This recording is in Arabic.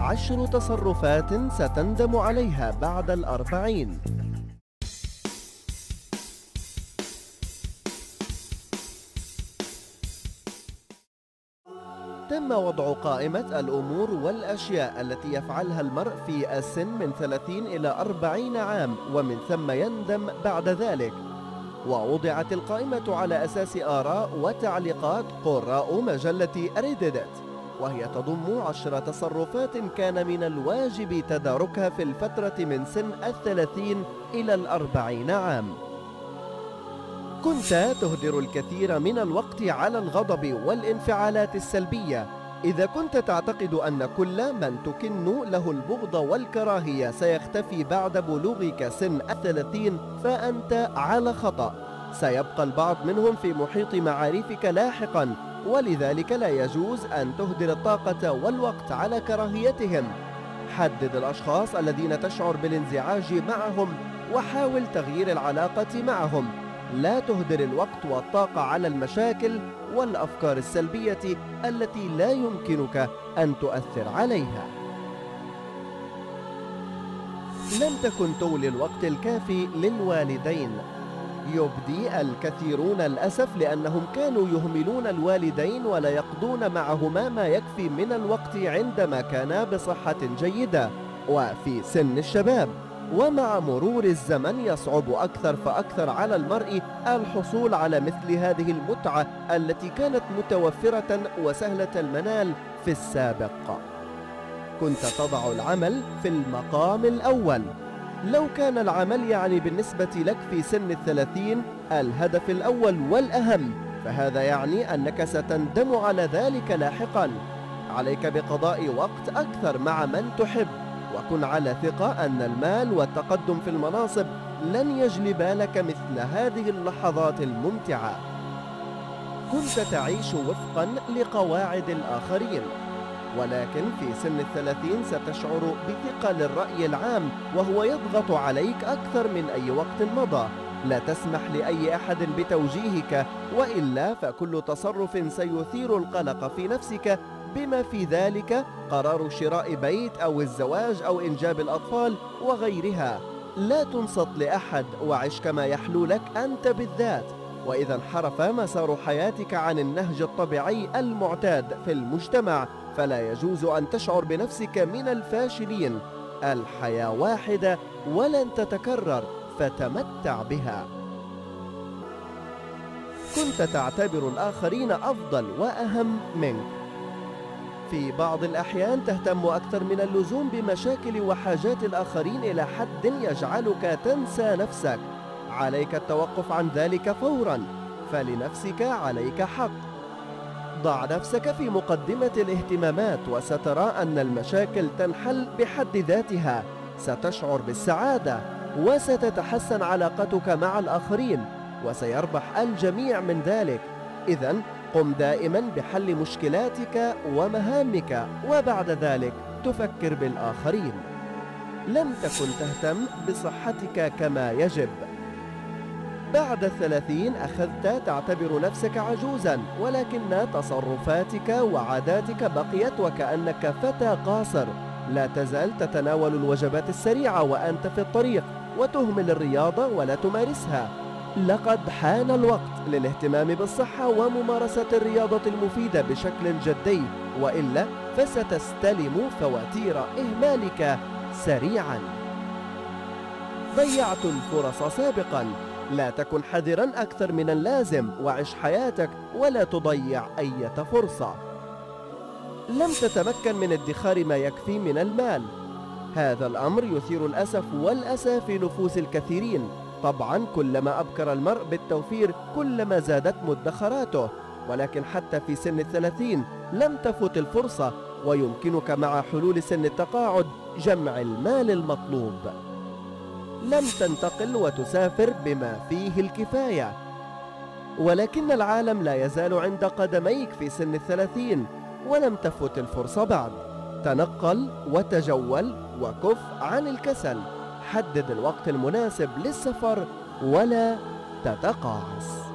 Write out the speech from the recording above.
عشر تصرفات ستندم عليها بعد الأربعين. تم وضع قائمة الأمور والأشياء التي يفعلها المرء في السن من 30 إلى 40 عام ومن ثم يندم بعد ذلك. ووضعت القائمة على أساس آراء وتعليقات قراء مجلة أريددت وهي تضم عشر تصرفات كان من الواجب تداركها في الفترة من سن الثلاثين إلى الأربعين عام. كنت تهدر الكثير من الوقت على الغضب والانفعالات السلبية. إذا كنت تعتقد أن كل من تكن له البغض والكراهية سيختفي بعد بلوغك سن الثلاثين فأنت على خطأ. سيبقى البعض منهم في محيط معارفك لاحقا. ولذلك لا يجوز أن تهدر الطاقة والوقت على كراهيتهم. حدد الأشخاص الذين تشعر بالانزعاج معهم وحاول تغيير العلاقة معهم. لا تهدر الوقت والطاقة على المشاكل والأفكار السلبية التي لا يمكنك أن تؤثر عليها. لم تكن تولي الوقت الكافي للوالدين. يبدي الكثيرون الأسف لأنهم كانوا يهملون الوالدين ولا يقضون معهما ما يكفي من الوقت عندما كانا بصحة جيدة وفي سن الشباب. ومع مرور الزمن يصعب أكثر فأكثر على المرء الحصول على مثل هذه المتعة التي كانت متوفرة وسهلة المنال في السابق. كنت تضع العمل في المقام الأول. لو كان العمل يعني بالنسبة لك في سن الثلاثين الهدف الأول والأهم فهذا يعني أنك ستندم على ذلك لاحقا. عليك بقضاء وقت أكثر مع من تحب. وكن على ثقة أن المال والتقدم في المناصب لن يجلبا لك مثل هذه اللحظات الممتعة. كنت تعيش وفقا لقواعد الآخرين. ولكن في سن الثلاثين ستشعر بثقل الرأي العام وهو يضغط عليك أكثر من أي وقت مضى. لا تسمح لأي أحد بتوجيهك وإلا فكل تصرف سيثير القلق في نفسك. بما في ذلك قرار شراء بيت أو الزواج أو إنجاب الأطفال وغيرها. لا تنصت لأحد وعش كما يحلو لك أنت بالذات. وإذا انحرف مسار حياتك عن النهج الطبيعي المعتاد في المجتمع فلا يجوز أن تشعر بنفسك من الفاشلين. الحياة واحدة ولن تتكرر فتمتع بها. كنت تعتبر الآخرين أفضل وأهم منك. في بعض الأحيان تهتم أكثر من اللزوم بمشاكل وحاجات الآخرين إلى حد يجعلك تنسى نفسك. عليك التوقف عن ذلك فورا فلنفسك عليك حق. ضع نفسك في مقدمة الاهتمامات وسترى أن المشاكل تنحل بحد ذاتها ستشعر بالسعادة وستتحسن علاقتك مع الآخرين وسيربح الجميع من ذلك. إذا قم دائما بحل مشكلاتك ومهامك وبعد ذلك تفكر بالآخرين. لم تكن تهتم بصحتك كما يجب. بعد الثلاثين أخذت تعتبر نفسك عجوزا ولكن تصرفاتك وعاداتك بقيت وكأنك فتى قاصر. لا تزال تتناول الوجبات السريعة وأنت في الطريق وتهمل الرياضة ولا تمارسها. لقد حان الوقت للاهتمام بالصحة وممارسة الرياضة المفيدة بشكل جدي وإلا فستستلم فواتير إهمالك سريعا. ضيعت الفرص سابقا. لا تكن حذرا أكثر من اللازم وعش حياتك ولا تضيع أي فرصة. لم تتمكن من ادخار ما يكفي من المال. هذا الأمر يثير الأسف والأسى في نفوس الكثيرين. طبعا كلما أبكر المرء بالتوفير كلما زادت مدخراته. ولكن حتى في سن الثلاثين لم تفت الفرصة ويمكنك مع حلول سن التقاعد جمع المال المطلوب. لم تنتقل وتسافر بما فيه الكفاية. ولكن العالم لا يزال عند قدميك في سن الثلاثين ولم تفت الفرصة بعد. تنقل وتجول وكف عن الكسل. حدد الوقت المناسب للسفر ولا تتقاعس.